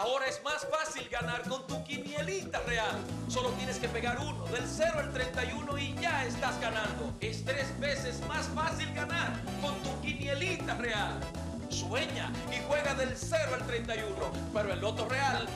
Ahora es más fácil ganar con tu quinielita real. Solo tienes que pegar uno del 0 al 31 y ya estás ganando. Es tres veces más fácil ganar con tu quinielita real. Sueña y juega del 0 al 31, pero el Loto Real.